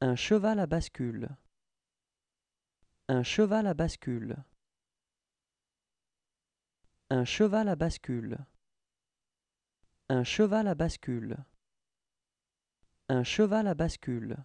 Un cheval à bascule. Un cheval à bascule. Un cheval à bascule. Un cheval à bascule. Un cheval à bascule.